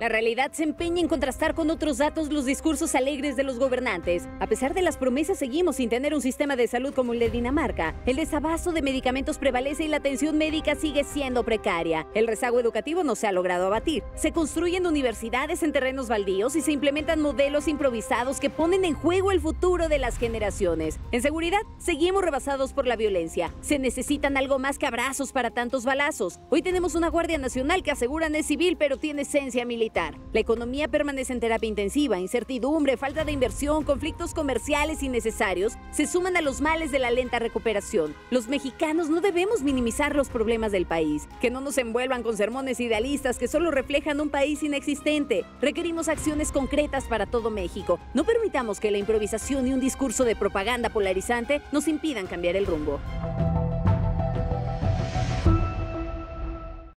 La realidad se empeña en contrastar con otros datos los discursos alegres de los gobernantes. A pesar de las promesas, seguimos sin tener un sistema de salud como el de Dinamarca. El desabasto de medicamentos prevalece y la atención médica sigue siendo precaria. El rezago educativo no se ha logrado abatir. Se construyen universidades en terrenos baldíos y se implementan modelos improvisados que ponen en juego el futuro de las generaciones. En seguridad, seguimos rebasados por la violencia. Se necesitan algo más que abrazos para tantos balazos. Hoy tenemos una Guardia Nacional que aseguran es civil pero tiene esencia militar. La economía permanece en terapia intensiva, incertidumbre, falta de inversión, conflictos comerciales innecesarios se suman a los males de la lenta recuperación. Los mexicanos no debemos minimizar los problemas del país, que no nos envuelvan con sermones idealistas que solo reflejan un país inexistente. Requerimos acciones concretas para todo México. No permitamos que la improvisación y un discurso de propaganda polarizante nos impidan cambiar el rumbo.